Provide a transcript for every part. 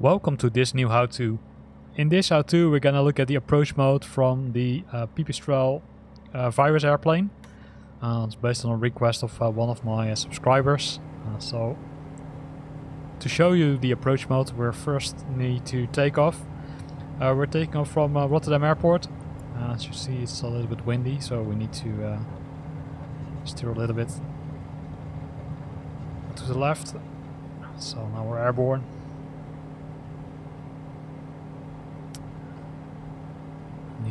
Welcome to this new how-to. In this how-to we're gonna look at the approach mode from the uh, Pipistrel uh, virus airplane. Uh, it's based on a request of uh, one of my uh, subscribers. Uh, so to show you the approach mode we first need to take off. Uh, we're taking off from Rotterdam Airport. As you see it's a little bit windy so we need to steer a little bit to the left. So now we're airborne.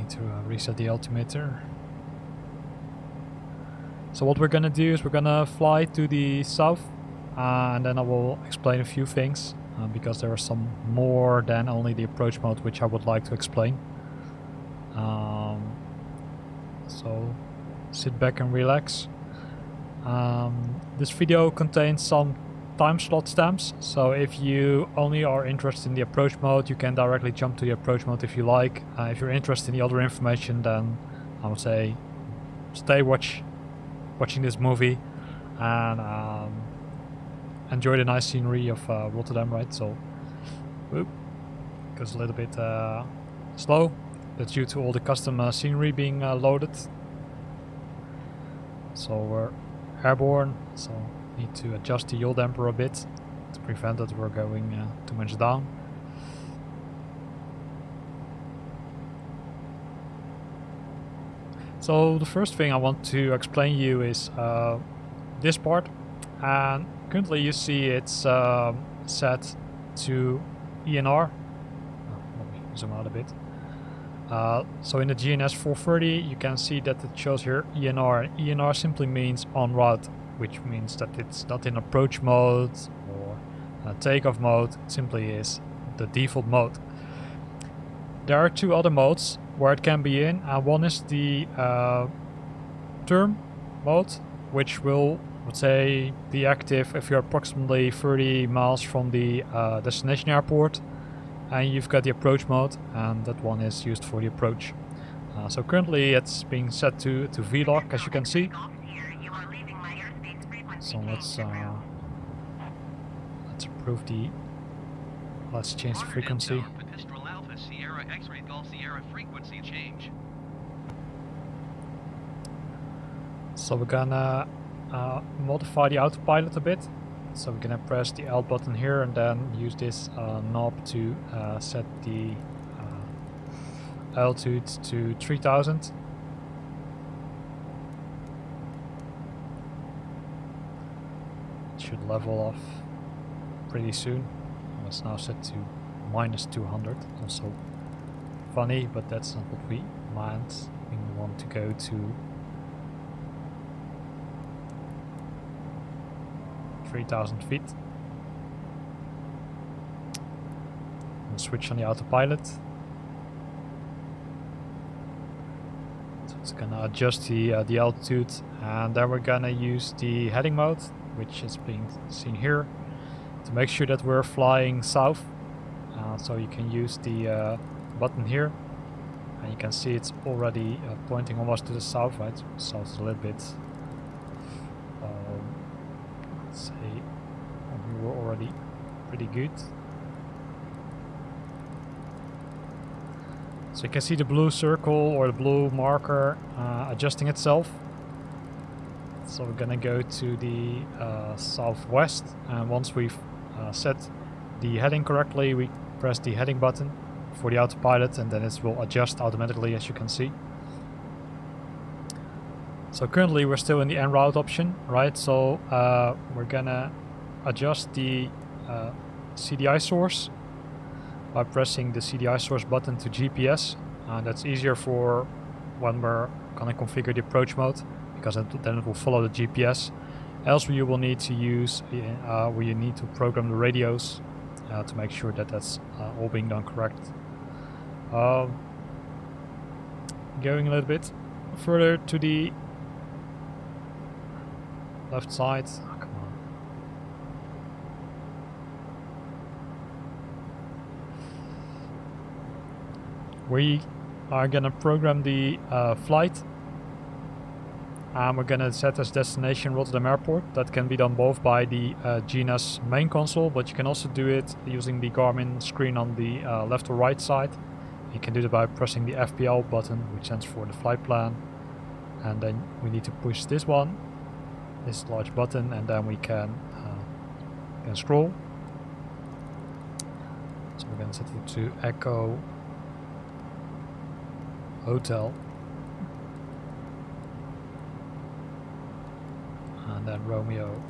Need to uh, reset the altimeter. So what we're gonna do is we're gonna fly to the south uh, and then I will explain a few things uh, because there are some more than only the approach mode which I would like to explain. Um, so sit back and relax. Um, this video contains some time slot stamps, so if you only are interested in the approach mode, you can directly jump to the approach mode if you like. Uh, if you're interested in the other information, then I would say stay watch watching this movie and um, enjoy the nice scenery of uh, Rotterdam, right? So, whoop, goes a little bit uh, slow. That's due to all the custom uh, scenery being uh, loaded. So we're airborne, so need to adjust the yaw damper a bit to prevent that we're going uh, too much down. So the first thing I want to explain you is uh, this part and currently you see it's um, set to ENR. Oh, let me zoom out a bit. Uh, so in the GNS 430 you can see that it shows here ENR. ENR simply means on route which means that it's not in approach mode or uh, takeoff mode, it simply is the default mode. There are two other modes where it can be in, and one is the uh, term mode, which will, let's say, be active if you're approximately 30 miles from the uh, destination airport, and you've got the approach mode, and that one is used for the approach. Uh, so currently it's being set to, to VLOC, as you can see. So let's uh, let's approve the let's change the frequency. So we're gonna uh, modify the autopilot a bit. So we're gonna press the L button here and then use this uh, knob to uh, set the uh, altitude to 3000. Should level off pretty soon. It's now set to minus 200. Also funny, but that's not what we meant. We want to go to 3000 feet. And switch on the autopilot. So gonna adjust the uh, the altitude, and then we're gonna use the heading mode which is being seen here to make sure that we're flying south. Uh, so you can use the uh, button here and you can see it's already uh, pointing almost to the south right? So it's a little bit um, let's say we were already pretty good so you can see the blue circle or the blue marker uh, adjusting itself so we're gonna go to the uh, southwest and once we've uh, set the heading correctly we press the heading button for the autopilot and then it will adjust automatically as you can see. So currently we're still in the en route option, right? So uh, we're gonna adjust the uh, CDI source by pressing the CDI source button to GPS. Uh, that's easier for when we're gonna configure the approach mode because then it will follow the GPS. Else you will need to use, uh, where you need to program the radios uh, to make sure that that's uh, all being done correct. Um, going a little bit further to the left side. Oh, come on. We are gonna program the uh, flight and we're gonna set as destination Rotterdam Airport. That can be done both by the uh, GNS main console, but you can also do it using the Garmin screen on the uh, left or right side. You can do it by pressing the FPL button, which stands for the flight plan, and then we need to push this one, this large button, and then we can uh, can scroll. So we're gonna set it to Echo Hotel. and then Romeo.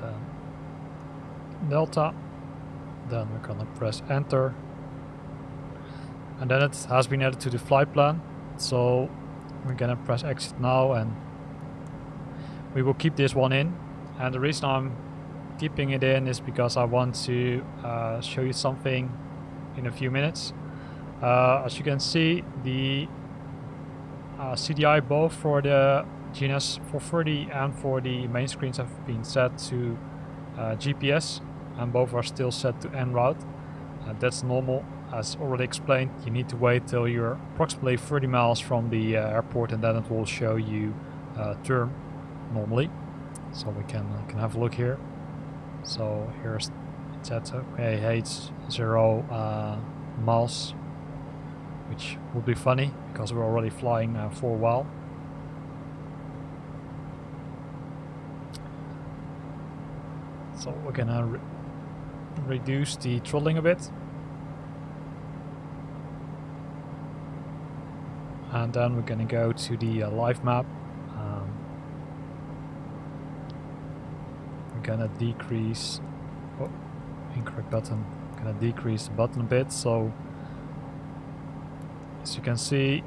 Then Delta. Then we're gonna press enter. And then it has been added to the flight plan. So we're gonna press exit now and we will keep this one in. And the reason I'm keeping it in is because I want to uh, show you something in a few minutes. Uh, as you can see, the uh, CDI both for the GNS 430 and for the main screens have been set to uh, GPS and both are still set to en route. Uh, that's normal. As already explained, you need to wait till you're approximately 30 miles from the uh, airport and then it will show you term normally. So we can, can have a look here. So here's it's at okay, it's zero miles which would be funny because we're already flying uh, for a while. So we're gonna re reduce the throttling a bit. And then we're gonna go to the uh, live map. Um, we're gonna decrease, oh, incorrect button, gonna decrease the button a bit so as you can see,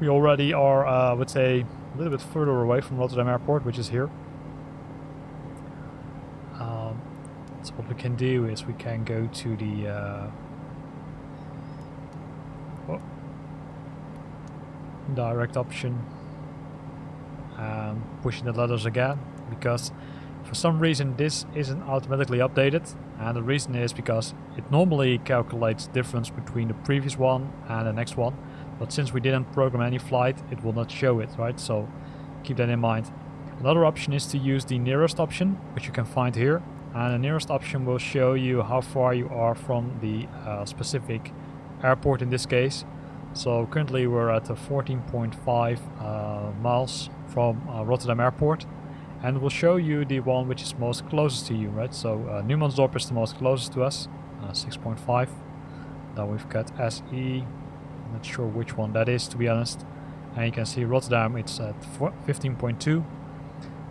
we already are, uh, I would say, a little bit further away from Rotterdam Airport, which is here. Um, so what we can do is we can go to the uh, oh, direct option and pushing the letters again because for some reason this isn't automatically updated and the reason is because it normally calculates difference between the previous one and the next one. But since we didn't program any flight, it will not show it, right? So keep that in mind. Another option is to use the nearest option, which you can find here. And the nearest option will show you how far you are from the uh, specific airport in this case. So currently we're at 14.5 uh, miles from uh, Rotterdam Airport and we'll show you the one which is most closest to you, right? So uh, Numansdorp is the most closest to us, uh, 6.5. Then we've got SE, I'm not sure which one that is to be honest. And you can see Rotterdam, it's at 15.2.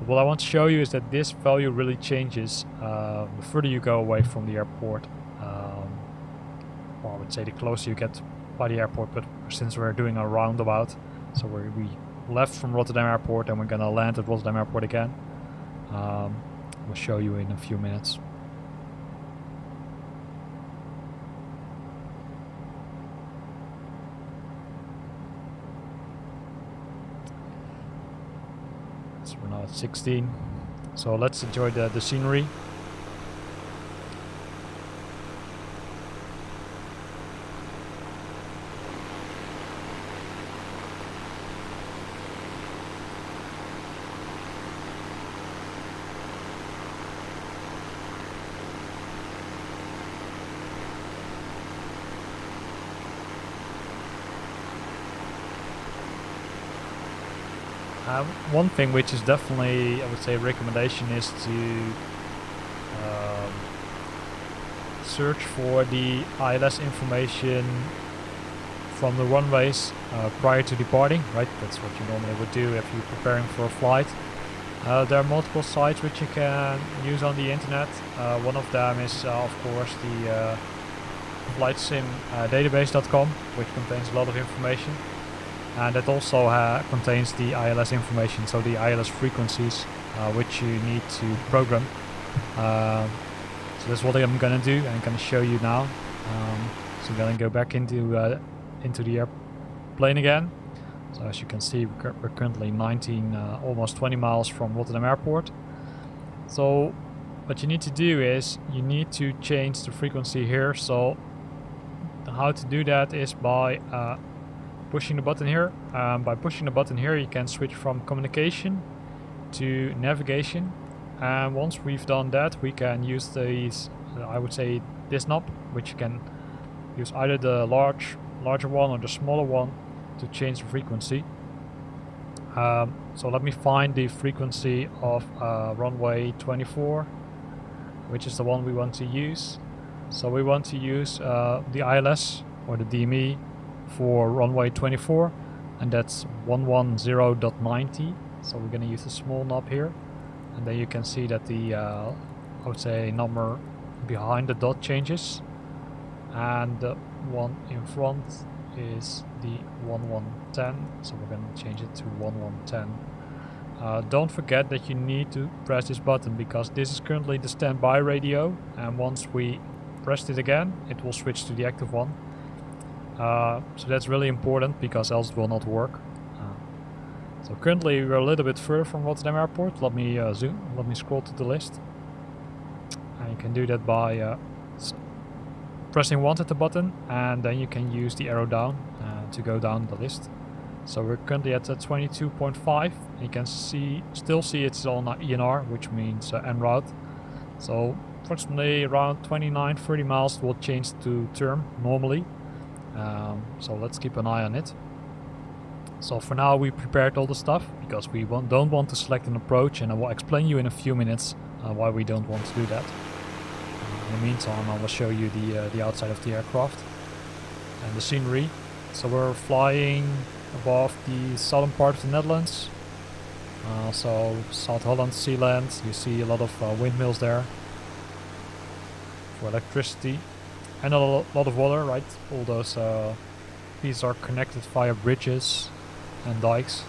what I want to show you is that this value really changes uh, the further you go away from the airport. Um, or I would say the closer you get by the airport, but since we're doing a roundabout, so we we left from Rotterdam Airport and we're gonna land at Rotterdam Airport again. Um, we'll show you in a few minutes. So we're now at 16. So let's enjoy the, the scenery. Uh, one thing which is definitely, I would say, a recommendation is to um, search for the ILS information from the runways uh, prior to departing, right? That's what you normally would do if you're preparing for a flight. Uh, there are multiple sites which you can use on the internet. Uh, one of them is, uh, of course, the uh, flightsimdatabase.com, which contains a lot of information and it also uh, contains the ILS information, so the ILS frequencies uh, which you need to program. Uh, so that's what I'm gonna do, and I'm gonna show you now. Um, so I'm gonna go back into uh, into the airplane again. So as you can see, we're currently 19, uh, almost 20 miles from Rotterdam Airport. So what you need to do is you need to change the frequency here. So how to do that is by uh, pushing the button here. Um, by pushing the button here, you can switch from communication to navigation. And once we've done that, we can use these, I would say this knob, which you can use either the large, larger one or the smaller one to change the frequency. Um, so let me find the frequency of uh, runway 24, which is the one we want to use. So we want to use uh, the ILS or the DME for runway 24 and that's 110.90 so we're going to use the small knob here and then you can see that the uh, I would say number behind the dot changes and the one in front is the 1110 so we're going to change it to 1110 uh, don't forget that you need to press this button because this is currently the standby radio and once we press it again it will switch to the active one uh, so that's really important because else it will not work. Uh, so currently we're a little bit further from Rotterdam Airport. Let me uh, zoom, let me scroll to the list. And you can do that by uh, pressing at the button and then you can use the arrow down uh, to go down the list. So we're currently at 22.5. You can see, still see it's on ENR, which means en route. So approximately around 29, 30 miles will change to term normally. Um, so let's keep an eye on it. So for now we prepared all the stuff because we don't want to select an approach and I will explain you in a few minutes uh, why we don't want to do that. Uh, in the meantime I will show you the, uh, the outside of the aircraft and the scenery. So we're flying above the southern part of the Netherlands. Uh, so South Holland, Zeeland, you see a lot of uh, windmills there for electricity and a lot of water, right? All those uh, pieces are connected via bridges and dikes.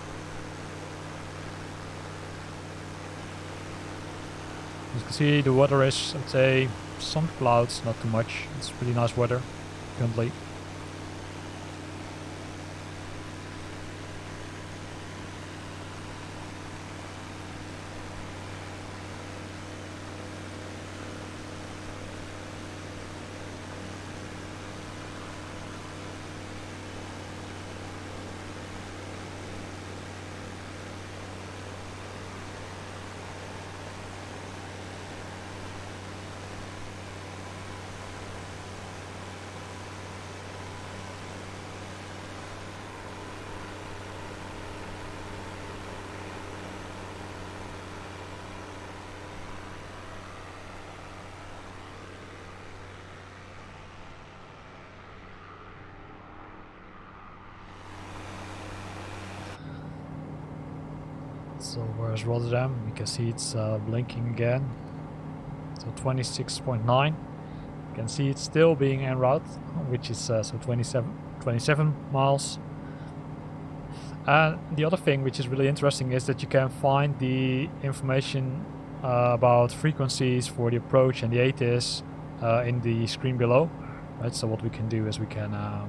As you can see, the weather is, I'd say, some clouds, not too much. It's pretty nice weather currently. So where's Rotterdam? You can see it's uh, blinking again. So 26.9. You can see it's still being en route, which is uh, so 27, 27 miles. And the other thing which is really interesting is that you can find the information uh, about frequencies for the approach and the ATIS uh, in the screen below. Right, so what we can do is we can um,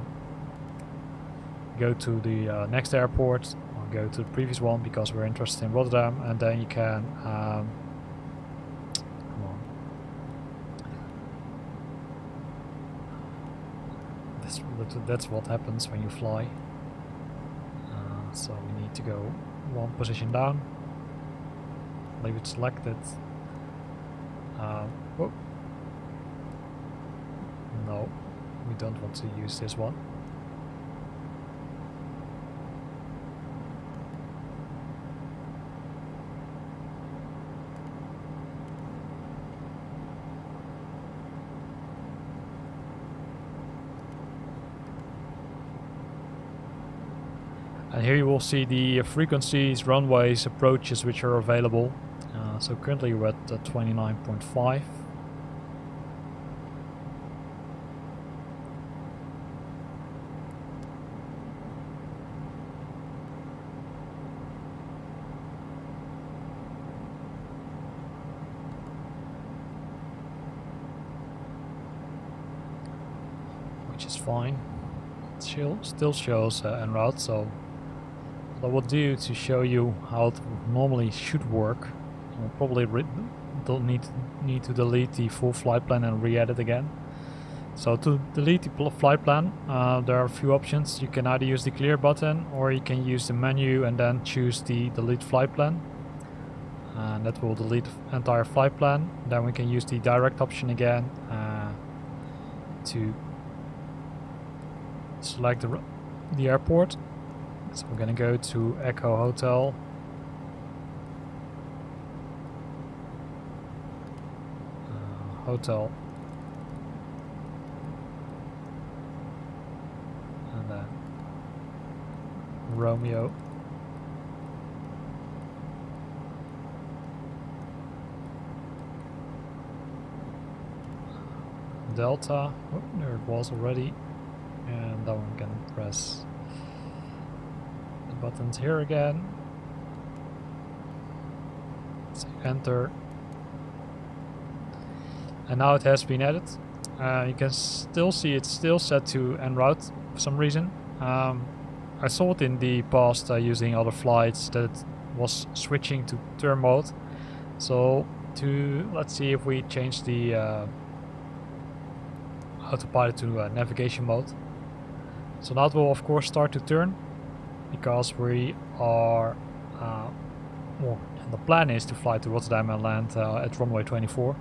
go to the uh, next airport go to the previous one because we're interested in Rotterdam and then you can um, come on. That's, that's what happens when you fly. Uh, so we need to go one position down. Leave it selected uh, no we don't want to use this one And here you will see the frequencies, runways, approaches which are available. Uh, so currently we're at uh, 29.5. Which is fine. It still shows uh, en route, so what I will do to show you how it normally should work, I'll probably don't need need to delete the full flight plan and re-edit again. So to delete the flight plan, uh, there are a few options. You can either use the clear button or you can use the menu and then choose the delete flight plan. And that will delete entire flight plan. Then we can use the direct option again uh, to select the, the airport. So we're gonna go to Echo Hotel uh, hotel. And then Romeo. Delta. Oh, there it was already. And that one can press buttons here again. Say enter and now it has been added. Uh, you can still see it's still set to en route for some reason. Um, I saw it in the past uh, using other flights that was switching to term mode. So to let's see if we change the uh, autopilot to uh, navigation mode. So now it will of course start to turn because we are uh, well, the plan is to fly to Rotterdam and land uh, at runway 24.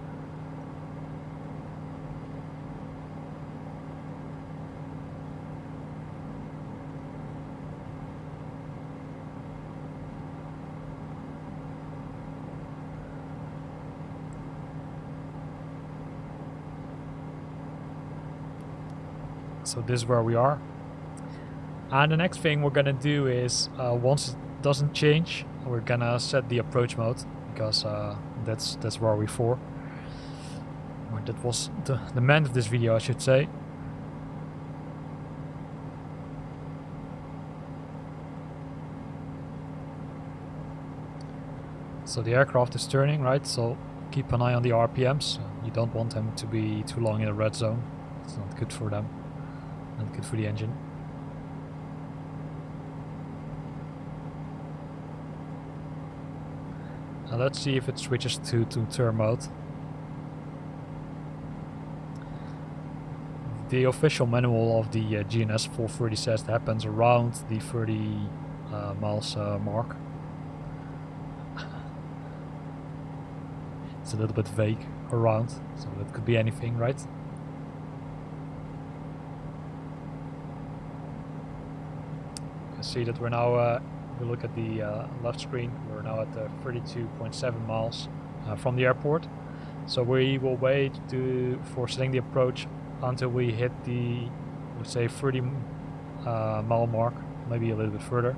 So this is where we are. And the next thing we're gonna do is, uh, once it doesn't change, we're gonna set the approach mode because uh, that's that's where we for. Or that was the, the man of this video, I should say. So the aircraft is turning, right? So keep an eye on the RPMs. You don't want them to be too long in the red zone. It's not good for them and good for the engine. Now let's see if it switches to, to term mode. The official manual of the uh, GNS 430 says it happens around the 30 uh, miles uh, mark. it's a little bit vague around, so that could be anything, right? You can see that we're now, uh, we look at the uh, left screen, we're now at 32.7 miles uh, from the airport. So we will wait to for setting the approach until we hit the, let's say, 30 uh, mile mark, maybe a little bit further.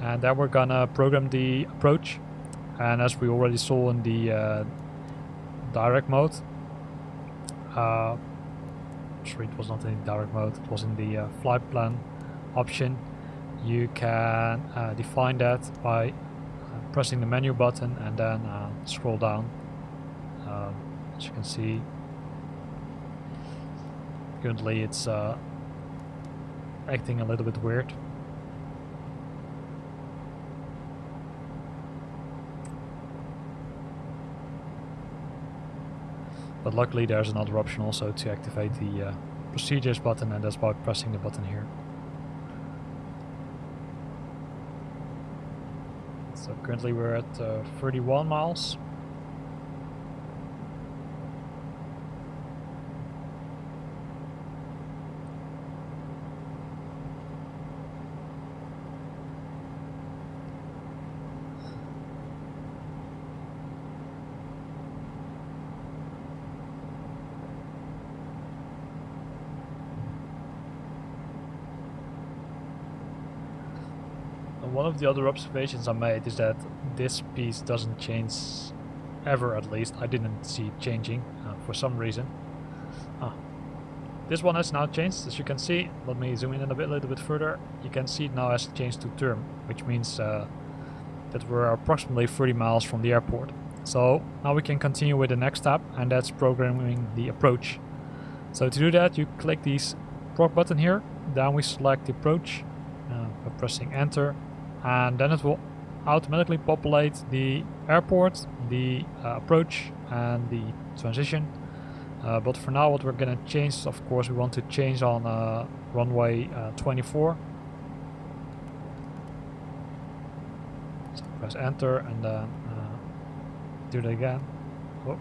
And then we're gonna program the approach. And as we already saw in the uh, direct mode, uh, sorry, it was not in direct mode, it was in the uh, flight plan option you can uh, define that by uh, pressing the menu button and then uh, scroll down um, as you can see. Currently it's uh, acting a little bit weird. But luckily there's another option also to activate the uh, procedures button and that's by pressing the button here So currently we're at uh, 31 miles. One of the other observations I made is that this piece doesn't change ever at least. I didn't see it changing uh, for some reason. Ah. This one has now changed as you can see. Let me zoom in a bit, little bit further. You can see it now has changed to term, which means uh, that we're approximately 30 miles from the airport. So now we can continue with the next step and that's programming the approach. So to do that you click this proc button here, then we select the approach uh, by pressing enter and then it will automatically populate the airport, the uh, approach and the transition. Uh, but for now what we're gonna change, of course we want to change on uh, runway uh, 24. So press enter and then uh, do that again. Oh.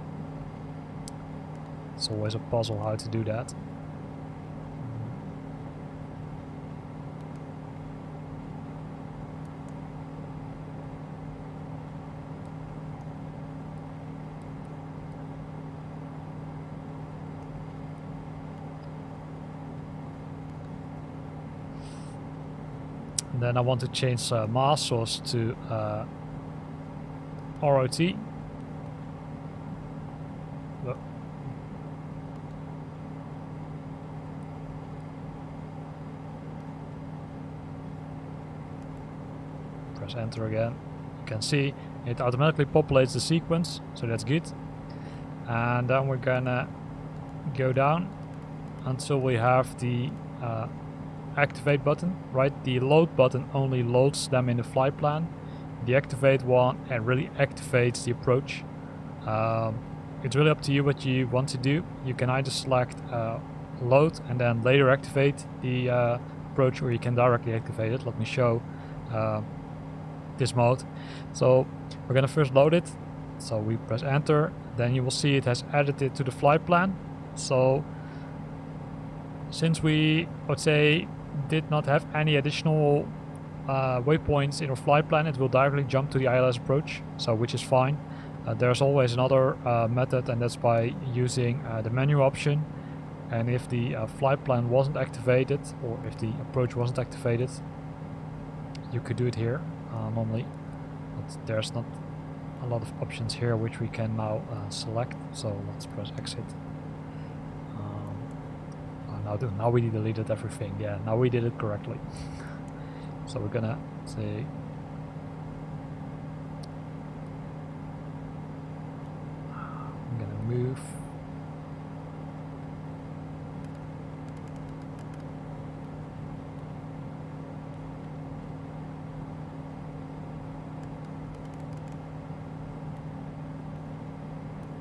It's always a puzzle how to do that. And then I want to change uh, mass source to uh, ROT. Press enter again. You can see it automatically populates the sequence, so that's good. And then we're gonna go down until we have the uh, activate button, right? The load button only loads them in the flight plan. The activate one and really activates the approach. Um, it's really up to you what you want to do. You can either select uh, load and then later activate the uh, approach or you can directly activate it. Let me show uh, this mode. So we're gonna first load it. So we press enter, then you will see it has added it to the flight plan. So since we, would say, did not have any additional uh, waypoints in our flight plan, it will directly jump to the ILS approach, so which is fine. Uh, there's always another uh, method, and that's by using uh, the menu option. And if the uh, flight plan wasn't activated, or if the approach wasn't activated, you could do it here normally. But there's not a lot of options here which we can now select. So let's press exit now, now we deleted everything. Yeah, now we did it correctly. so we're gonna say I'm gonna move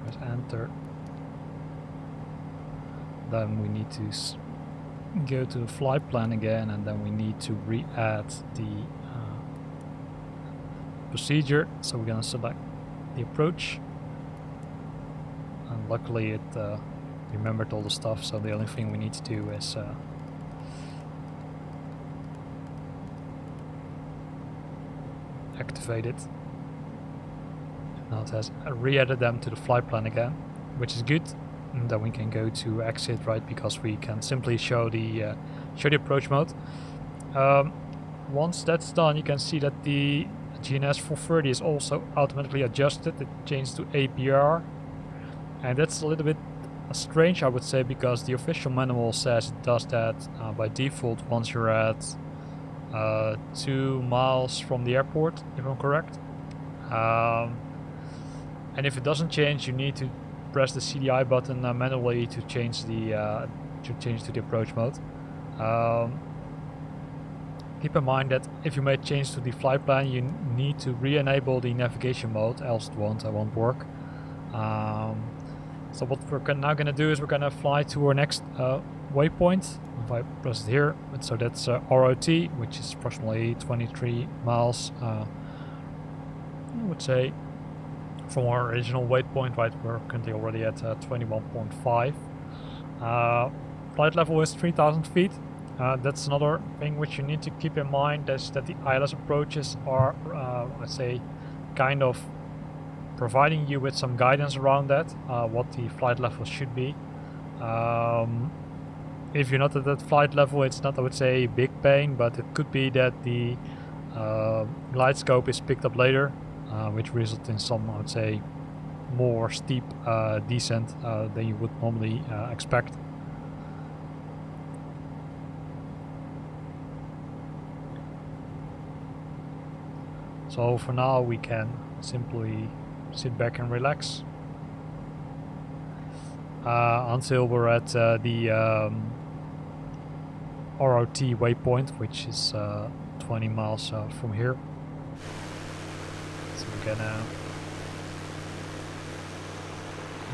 press enter we need to go to the flight plan again and then we need to re-add the uh, procedure. So we're gonna select the approach. And luckily it uh, remembered all the stuff so the only thing we need to do is uh, activate it. Now it has re-added them to the flight plan again which is good then we can go to exit, right? Because we can simply show the uh, show the approach mode. Um, once that's done, you can see that the GNS 430 is also automatically adjusted. It changed to APR, and that's a little bit strange, I would say, because the official manual says it does that uh, by default once you're at uh, two miles from the airport, if I'm correct. Um, and if it doesn't change, you need to press the CDI button uh, manually to change the uh, to change to the approach mode. Um, keep in mind that if you make change to the flight plan, you need to re-enable the navigation mode, else it won't, it won't work. Um, so what we're now going to do is we're going to fly to our next uh, waypoint. If I press it here, so that's uh, ROT, which is approximately 23 miles. Uh, I would say from our original waypoint, right, we're currently already at uh, 21.5. Uh, flight level is 3000 feet. Uh, that's another thing which you need to keep in mind is that the ILS approaches are, uh, let's say, kind of providing you with some guidance around that, uh, what the flight level should be. Um, if you're not at that flight level, it's not, I would say, a big pain, but it could be that the uh, glide slope is picked up later uh, which result in some, I would say, more steep uh, descent uh, than you would normally uh, expect. So for now we can simply sit back and relax uh, until we're at the um, ROT waypoint, which is 20 miles from here. Gonna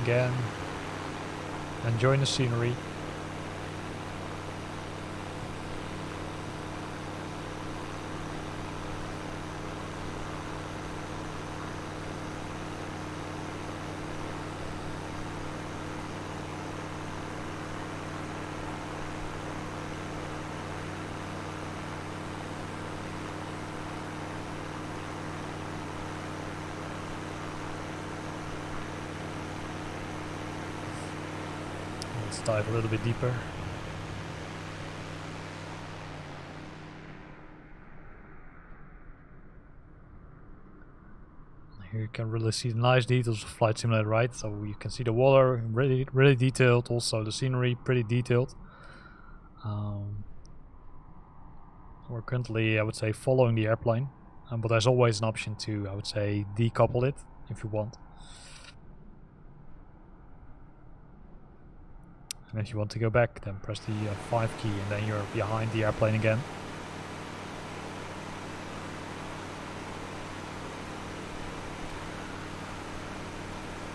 again enjoy the scenery Let's dive a little bit deeper. Here you can really see the nice details of Flight Simulator, right? So you can see the water really, really detailed. Also the scenery pretty detailed. Um, we're currently, I would say, following the airplane, um, but there's always an option to, I would say, decouple it if you want. And if you want to go back, then press the uh, 5 key and then you're behind the airplane again.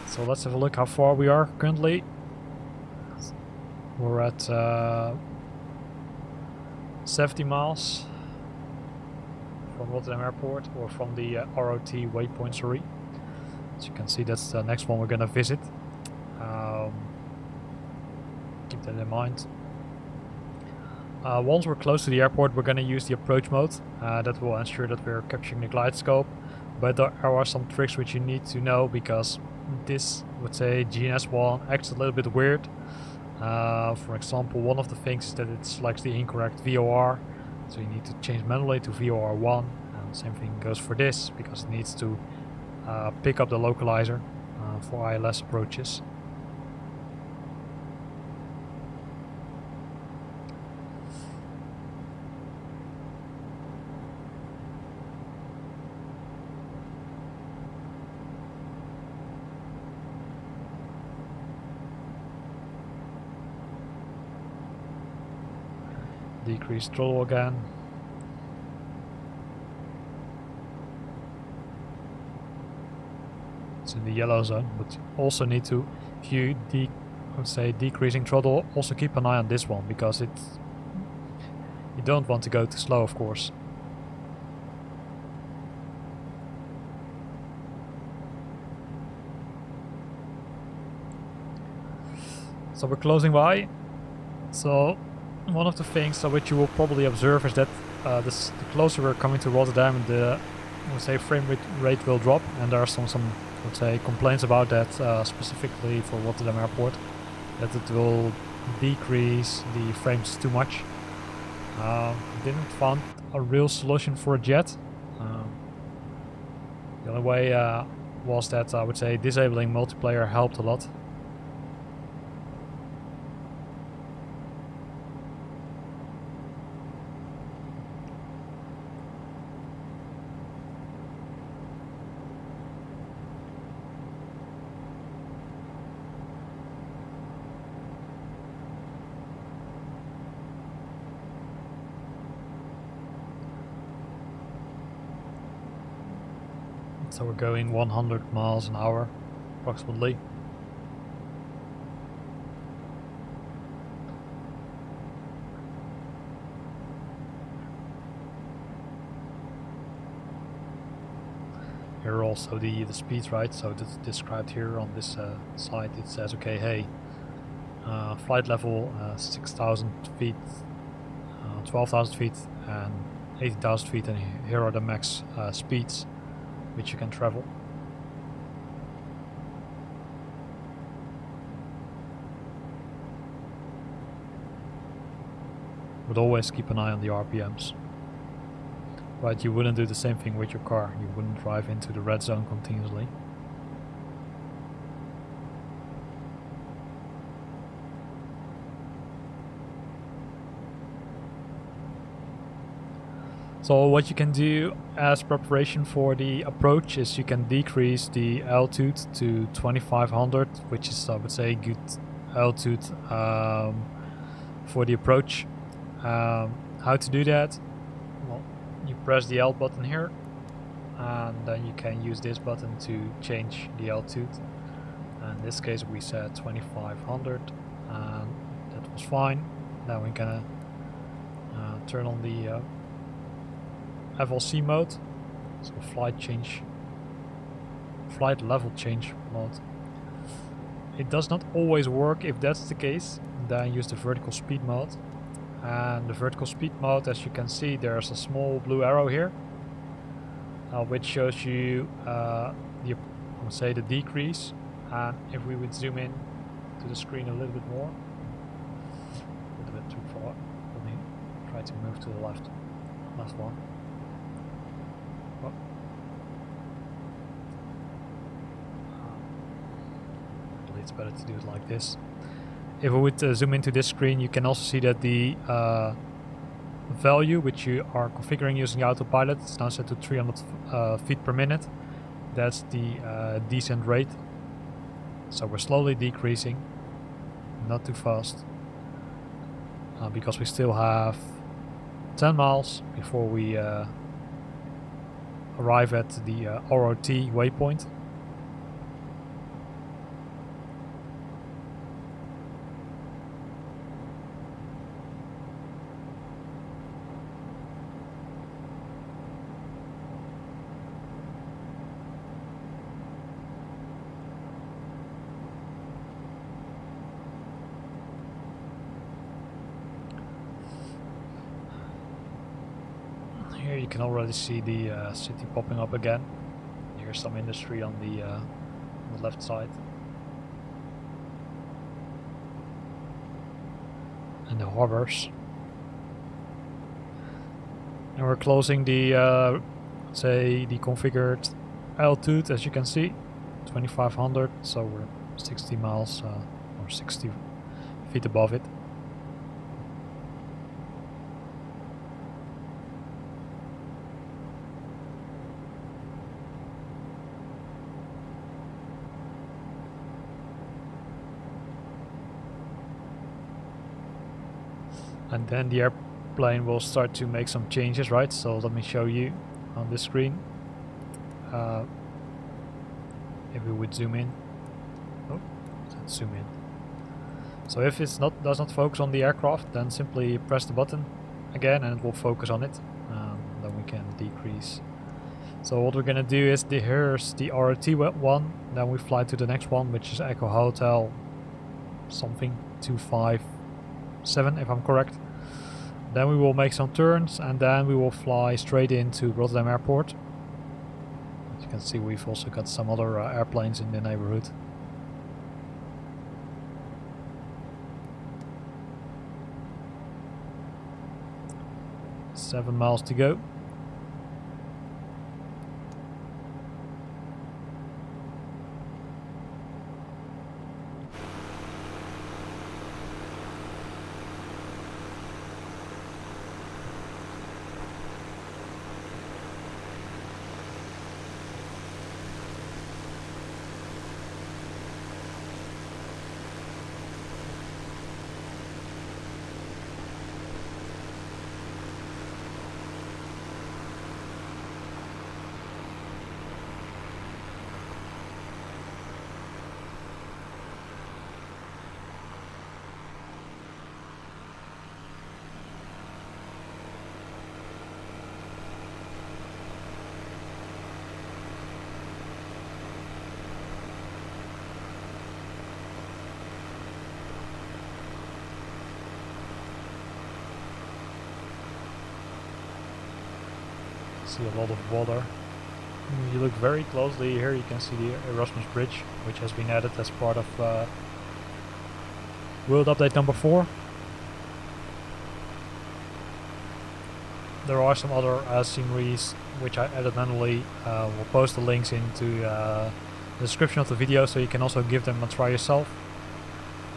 So let's have a look how far we are currently. We're at uh, 70 miles from Rotterdam Airport or from the uh, ROT waypoint, sorry. As you can see, that's the next one we're gonna visit. Um, in mind. Uh, once we're close to the airport, we're going to use the approach mode. Uh, that will ensure that we're capturing the glide slope. But there are some tricks which you need to know because this, would say, GNS1 acts a little bit weird. Uh, for example, one of the things is that it selects the incorrect VOR. So you need to change manually to VOR1. And same thing goes for this because it needs to uh, pick up the localizer uh, for ILS approaches. Decrease throttle again. It's in the yellow zone, but also need to, if you say decreasing throttle, also keep an eye on this one because it you don't want to go too slow, of course. So we're closing by. So one of the things which you will probably observe is that uh, this, the closer we're coming to Rotterdam, the let's say frame rate will drop, and there are some some let's say complaints about that uh, specifically for Rotterdam Airport, that it will decrease the frames too much. Uh, didn't find a real solution for it yet. Um, the only way uh, was that I would say disabling multiplayer helped a lot. Going 100 miles an hour, approximately. Here are also the, the speeds, right? So that's described here on this uh, site. It says, okay, hey, uh, flight level uh, 6,000 feet, uh, 12,000 feet, and 80,000 feet, and here are the max uh, speeds which you can travel. But always keep an eye on the RPMs. Right, you wouldn't do the same thing with your car. You wouldn't drive into the red zone continuously. So what you can do as preparation for the approach is you can decrease the altitude to 2500, which is I would say good altitude um, for the approach. Um, how to do that? Well, you press the L button here. and then you can use this button to change the altitude. in this case we set 2500 and that was fine. Now we're gonna uh, turn on the uh, FLC mode, so flight change, flight level change mode. It does not always work if that's the case, then use the vertical speed mode. And the vertical speed mode, as you can see, there's a small blue arrow here, uh, which shows you uh, the, I would say, the decrease. And if we would zoom in to the screen a little bit more, a little bit too far. Let me try to move to the left, last one. It's better to do it like this. If we would uh, zoom into this screen, you can also see that the uh, value which you are configuring using autopilot is now set to 300 uh, feet per minute. That's the uh, descent rate. So we're slowly decreasing, not too fast, uh, because we still have 10 miles before we uh, arrive at the ROT waypoint. you can already see the uh, city popping up again. Here's some industry on the, uh, on the left side. And the harbors. And we're closing the, uh, say, the configured altitude, as you can see, 2500, so we're 60 miles uh, or 60 feet above it. And then the airplane will start to make some changes right? So let me show you on the screen. Uh, if we would zoom in. Oh let's zoom in. So if it's not does not focus on the aircraft then simply press the button again and it will focus on it. Um, then we can decrease. So what we're gonna do is the, here's the ROT one then we fly to the next one which is Echo Hotel something 257 if I'm correct then we will make some turns and then we will fly straight into Rotterdam Airport. As you can see we've also got some other uh, airplanes in the neighborhood. Seven miles to go. See a lot of water. If you look very closely here, you can see the Erasmus Bridge, which has been added as part of uh, World Update number 4. There are some other uh, sceneries which I added manually. Uh, we'll post the links into uh, the description of the video so you can also give them a try yourself.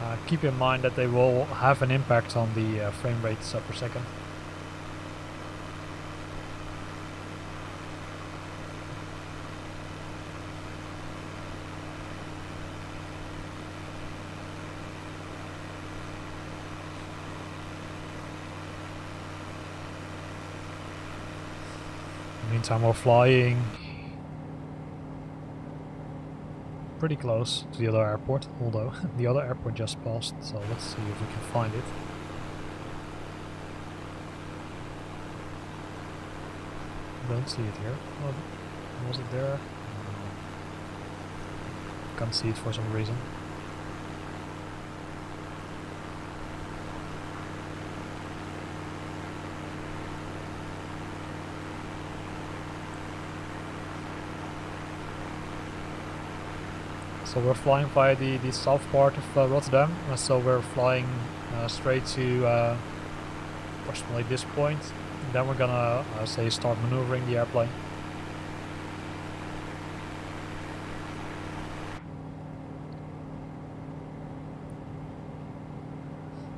Uh, keep in mind that they will have an impact on the uh, frame rates per second. meantime, we're flying pretty close to the other airport, although the other airport just passed, so let's see if we can find it. Don't see it here. Oh, was it there? Mm. Can't see it for some reason. So we're flying via the, the south part of uh, Rotterdam, uh, so we're flying uh, straight to uh, approximately this point. And then we're gonna, uh, say, start maneuvering the airplane.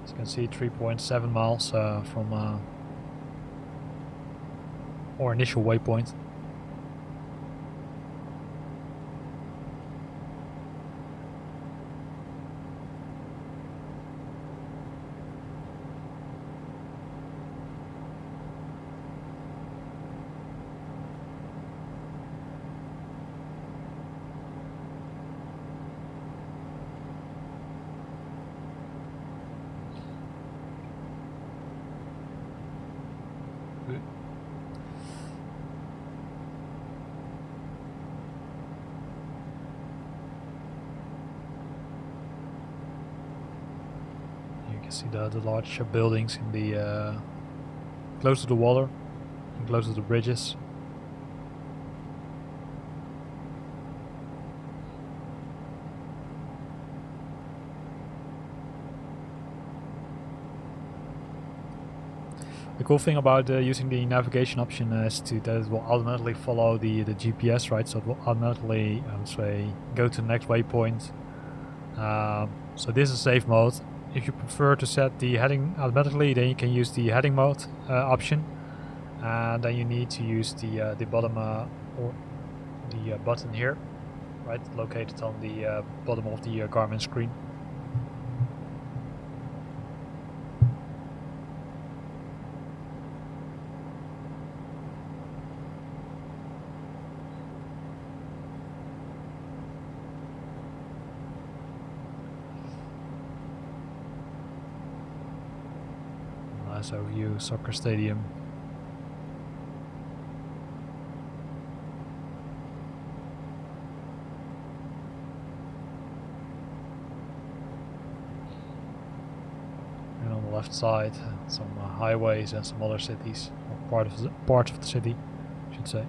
As you can see, 3.7 miles uh, from our initial waypoint. see the, the large buildings in the uh, close to the water and close to the bridges. The cool thing about uh, using the navigation option is to that it will automatically follow the the GPS, right? So it will automatically, I say, go to the next waypoint. Um, so this is safe mode, if you prefer to set the heading automatically, then you can use the heading mode uh, option, and then you need to use the uh, the bottom uh, or the uh, button here, right, located on the uh, bottom of the Garmin screen. SOU soccer stadium. And on the left side, some uh, highways and some other cities, or part of the part of the city, I should say.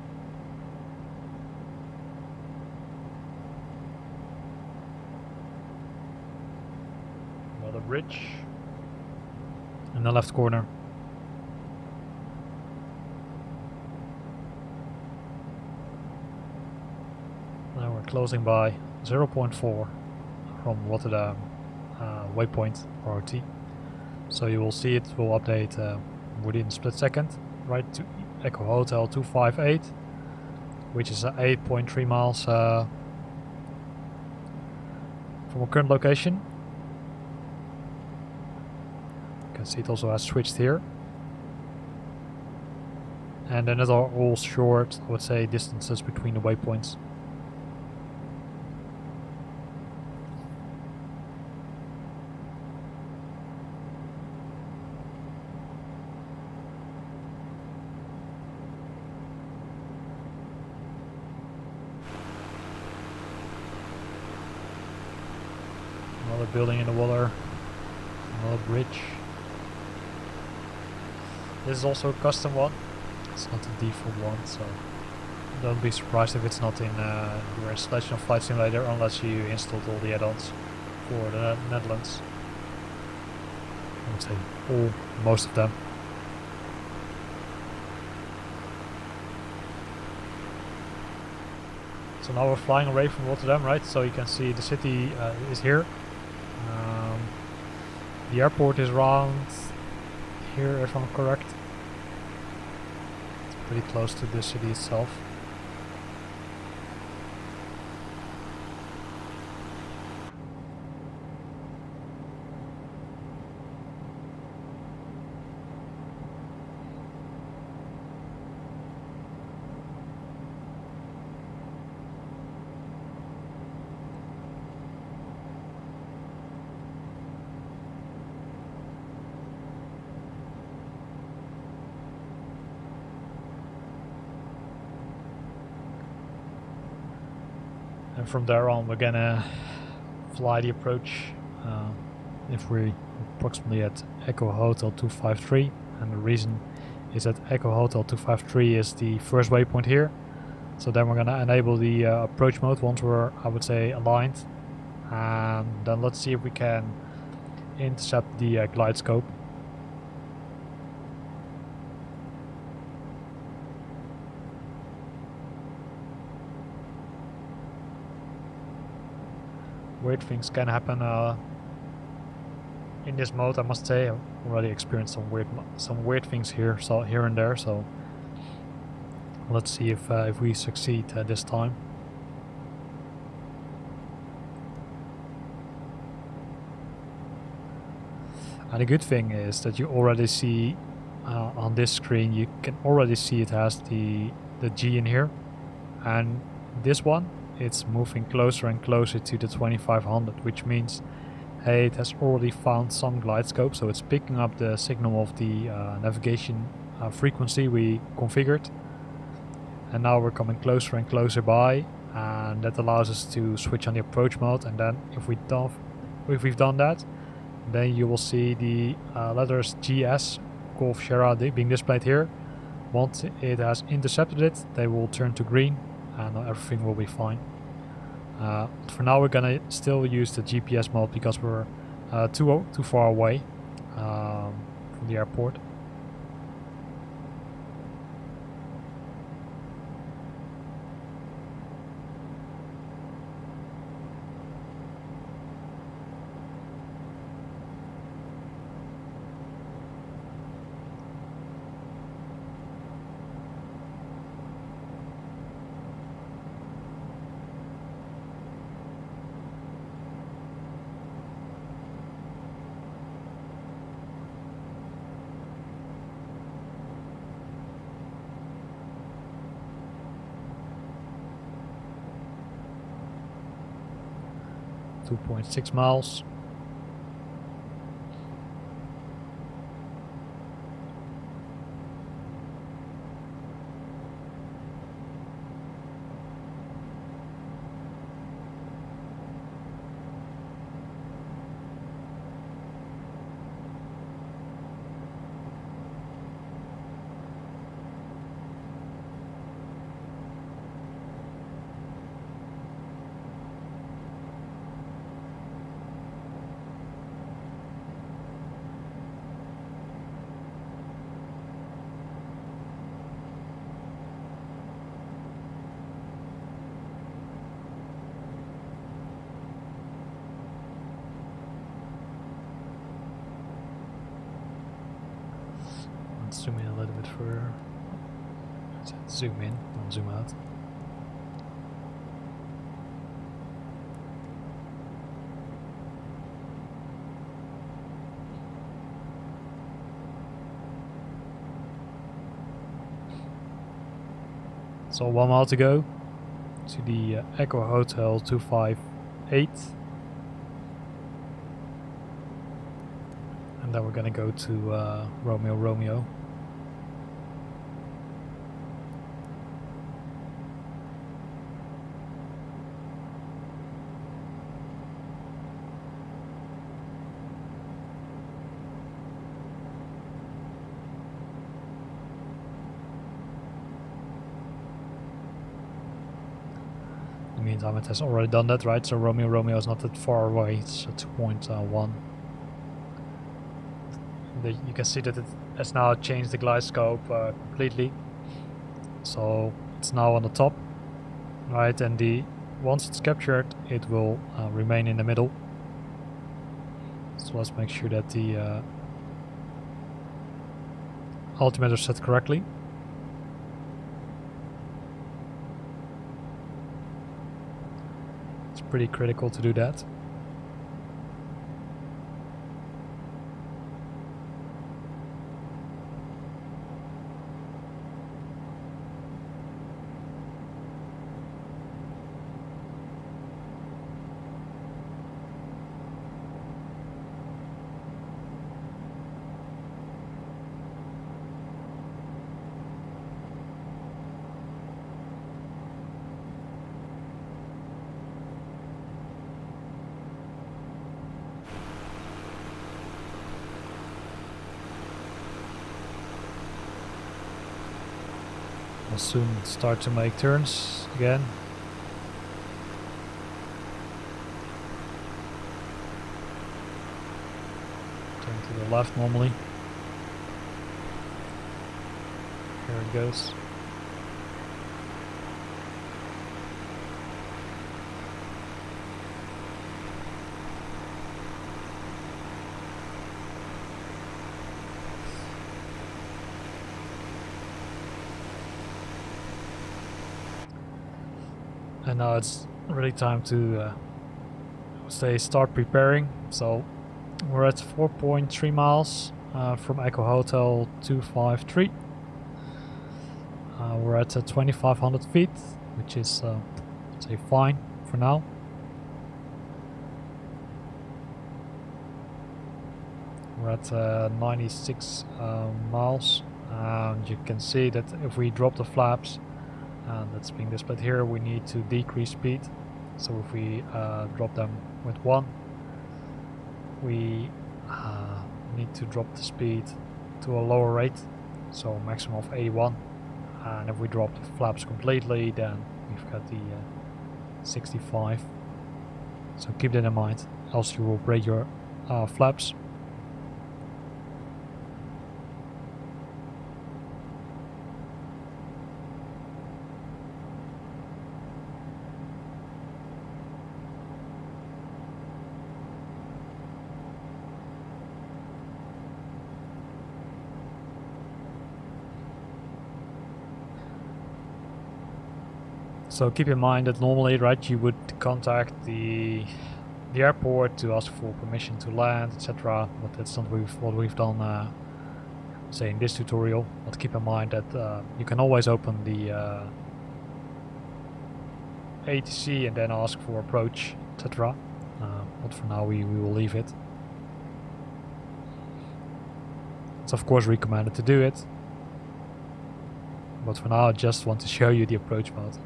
Another bridge in the left corner. Now we're closing by 0.4 from Rotterdam uh, waypoint ROT. So you will see it will update uh, within split second, right to Echo Hotel 258, which is uh, 8.3 miles uh, from our current location can see it also has switched here. And then are all short, I would say, distances between the waypoints. Another building in the water, another bridge. This is also a custom one. It's not a default one, so don't be surprised if it's not in uh, your installation of Flight Simulator unless you installed all the add-ons for the Netherlands. I would say all, most of them. So now we're flying away from Rotterdam, right? So you can see the city uh, is here. Um, the airport is around here, if I'm correct. It's pretty close to the city itself. From there on we're gonna fly the approach uh, if we're approximately at Echo Hotel 253 and the reason is that Echo Hotel 253 is the first waypoint here. So then we're gonna enable the uh, approach mode once we're I would say aligned. And then let's see if we can intercept the uh, glide slope things can happen uh, in this mode. I must say, I've already experienced some weird, some weird things here, so here and there. So let's see if uh, if we succeed uh, this time. And the good thing is that you already see uh, on this screen, you can already see it has the the G in here, and this one it's moving closer and closer to the 2500 which means hey it has already found some glide slope so it's picking up the signal of the uh, navigation uh, frequency we configured. And now we're coming closer and closer by and that allows us to switch on the approach mode and then if we don't if we've done that then you will see the uh, letters GS Golf Sierra being displayed here. Once it has intercepted it they will turn to green and everything will be fine. Uh, for now we're gonna still use the GPS mode because we're uh, too, too far away um, from the airport. 2.6 miles. zoom in a little bit further. Zoom in, not zoom out. So one mile to go to the uh, Echo Hotel 258. And then we're gonna go to uh, Romeo Romeo. Meantime it has already done that, right? So Romeo Romeo is not that far away, it's 2.1. you can see that it has now changed the glide slope uh, completely. So it's now on the top, right? And the once it's captured, it will uh, remain in the middle. So let's make sure that the uh, altimeter is set correctly. Pretty critical to do that. Soon start to make turns again. Turn to the left normally. Here it goes. And now it's really time to uh, say start preparing. So we're at 4.3 miles uh, from Echo Hotel 253. Uh, we're at uh, 2500 feet, which is uh, say fine for now. We're at uh, 96 uh, miles, and you can see that if we drop the flaps, and that's being displayed here, we need to decrease speed. So if we uh, drop them with one, we uh, need to drop the speed to a lower rate, so maximum of A1. And if we drop the flaps completely, then we've got the uh, 65. So keep that in mind, else you will break your uh, flaps. So keep in mind that normally, right, you would contact the the airport to ask for permission to land, etc. But that's not what we've done, uh, say, in this tutorial. But keep in mind that uh, you can always open the uh, ATC and then ask for approach, etc. Uh, but for now, we, we will leave it. It's of course recommended to do it. But for now, I just want to show you the approach mode.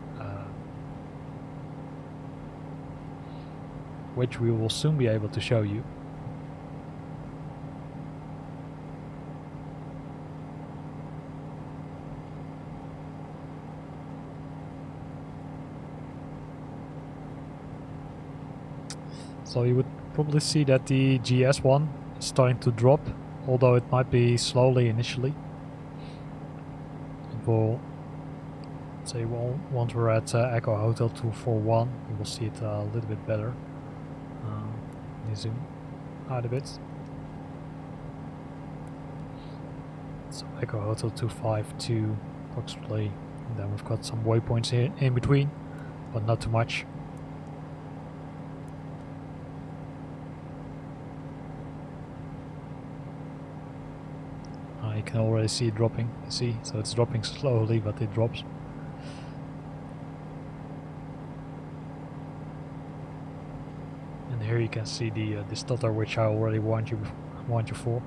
Which we will soon be able to show you. So you would probably see that the GS1 is starting to drop, although it might be slowly initially. It will say once we're at uh, Echo Hotel 241, you will see it a little bit better zoom out a bit. So I Echo Hotel 252 approximately. And then we've got some waypoints here in between, but not too much. I can already see it dropping, you see, so it's dropping slowly, but it drops. here you can see the uh, the stutter which I already warned you warned you for.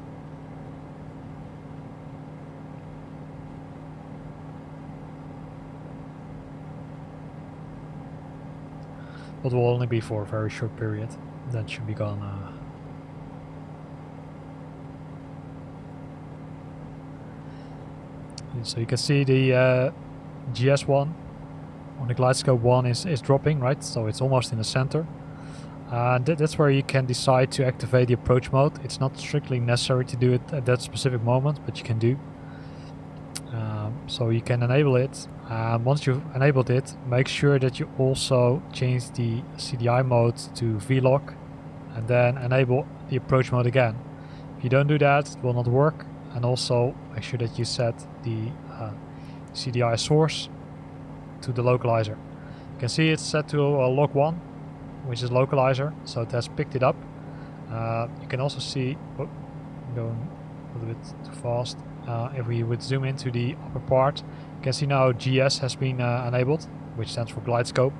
But will only be for a very short period. Then should be gone. Uh, so you can see the uh, GS1 on the glide slope 1 is, is dropping, right? So it's almost in the center. Uh, th that's where you can decide to activate the approach mode. It's not strictly necessary to do it at that specific moment, but you can do. Um, so you can enable it. And once you've enabled it, make sure that you also change the CDI mode to VLOC and then enable the approach mode again. If you don't do that, it will not work. And also make sure that you set the uh, CDI source to the localizer. You can see it's set to uh, LOC 1 which is localizer, so it has picked it up. Uh, you can also see, oh, going a little bit too fast. Uh, if we would zoom into the upper part, you can see now GS has been uh, enabled, which stands for glide slope.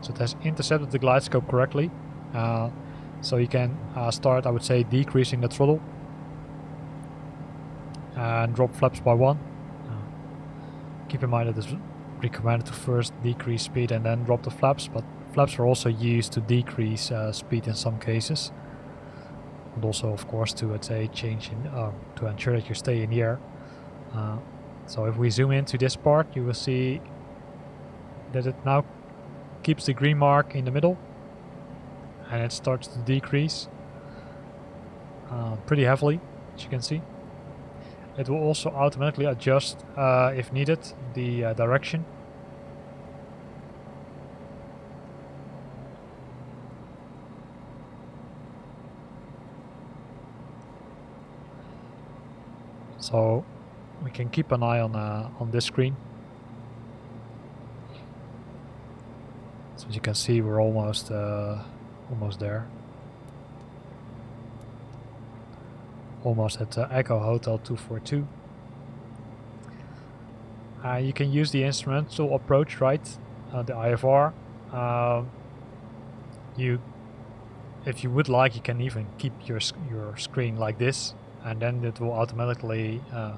So it has intercepted the glide slope correctly. Uh, so you can uh, start, I would say, decreasing the throttle and drop flaps by one. Uh, keep in mind that it's recommended to first decrease speed and then drop the flaps, but Flaps are also used to decrease uh, speed in some cases. And also, of course, to uh, say change in, uh, to ensure that you stay in the air. Uh, So if we zoom into this part, you will see that it now keeps the green mark in the middle and it starts to decrease uh, pretty heavily, as you can see. It will also automatically adjust, uh, if needed, the uh, direction. So we can keep an eye on uh, on this screen. So as you can see, we're almost uh, almost there. almost at uh, Echo Hotel 242. Uh, you can use the instrumental approach, right? Uh, the IFR. Um, you, if you would like, you can even keep your your screen like this, and then it will automatically uh,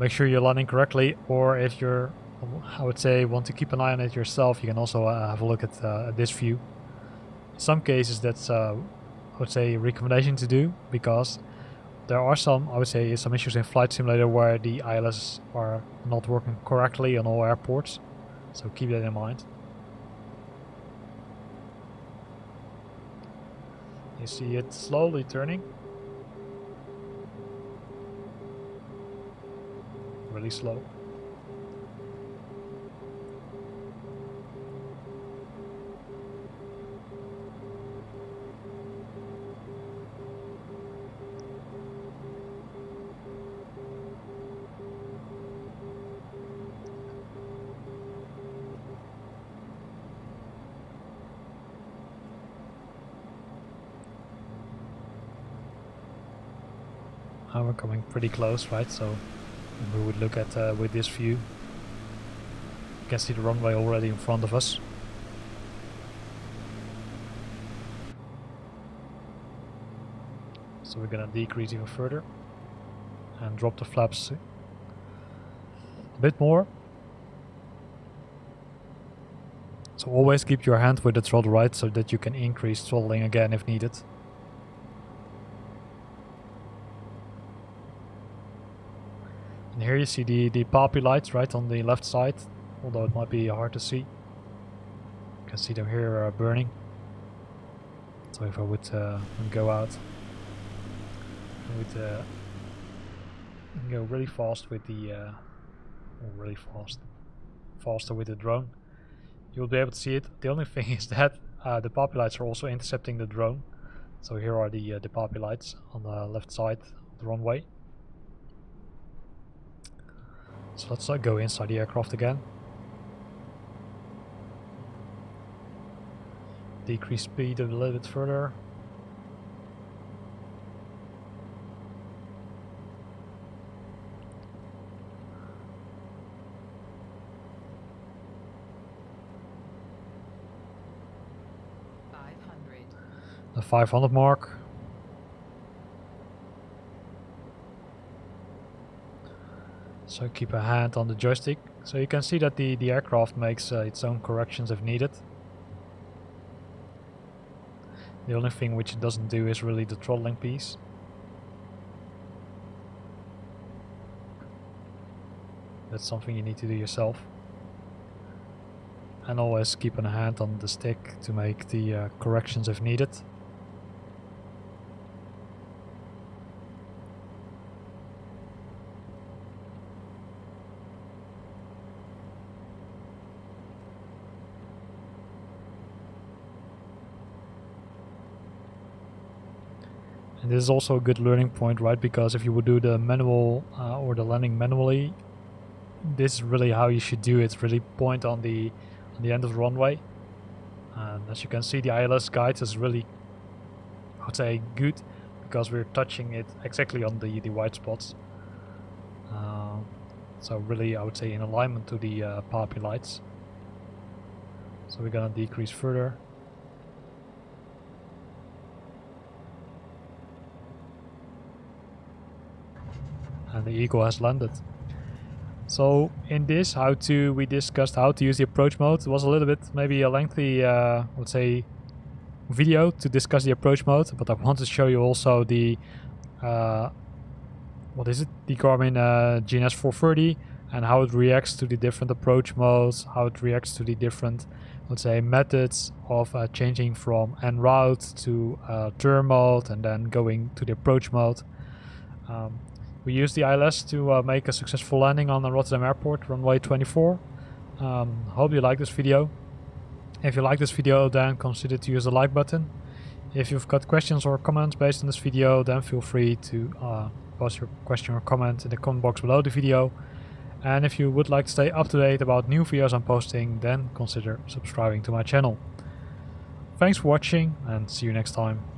make sure you're landing correctly. Or if you're, I would say, want to keep an eye on it yourself, you can also uh, have a look at, uh, this view. In some cases, that's I would say a recommendation to do because there are some, I would say, some issues in Flight Simulator where the ILS are not working correctly on all airports. So keep that in mind. You see it slowly turning. Really slow. Now we're coming pretty close, right? So we would look at uh, with this view. You can see the runway already in front of us. So we're gonna decrease even further and drop the flaps a bit more. So always keep your hand with the throttle right so that you can increase throttling again if needed. And here you see the, the PAPI lights right on the left side, although it might be hard to see. You can see them here uh, burning. So if I would, uh, go out, I would uh, go really fast with the, uh, really fast, faster with the drone, you'll be able to see it. The only thing is that uh, the PAPI lights are also intercepting the drone. So here are the uh, the PAPI lights on the left side of the runway. So let's uh, go inside the aircraft again. Decrease speed a little bit further. The 500 mark. So keep a hand on the joystick. So you can see that the, the aircraft makes uh, its own corrections if needed. The only thing which it doesn't do is really the throttling piece. That's something you need to do yourself. And always keep a hand on the stick to make the uh, corrections if needed. And this is also a good learning point, right? Because if you would do the manual uh, or the landing manually, this is really how you should do it. Really point on the on the end of the runway. And as you can see, the ILS guide is really, I would say, good because we're touching it exactly on the the white spots. Uh, so really, I would say in alignment to the uh, lights. So we're gonna decrease further. And the eagle has landed. So in this how to we discussed how to use the approach mode. It was a little bit maybe a lengthy uh, let's say video to discuss the approach mode, but I want to show you also the uh, what is it, the Garmin uh, GNS 430 and how it reacts to the different approach modes, how it reacts to the different, let's say, methods of uh, changing from en route to uh, TERM mode and then going to the approach mode. Um, we used the ILS to uh, make a successful landing on the Rotterdam Airport, runway 24. Um, hope you like this video. If you like this video, then consider to use the like button. If you've got questions or comments based on this video, then feel free to uh, post your question or comment in the comment box below the video. And if you would like to stay up to date about new videos I'm posting, then consider subscribing to my channel. Thanks for watching and see you next time.